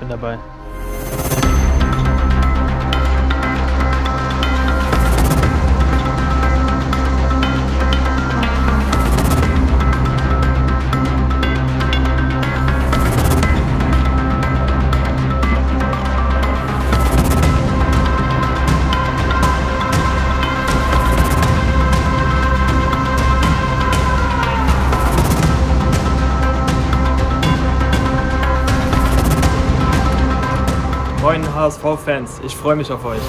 bin dabei. Moin HSV-Fans. Ich freue mich auf euch.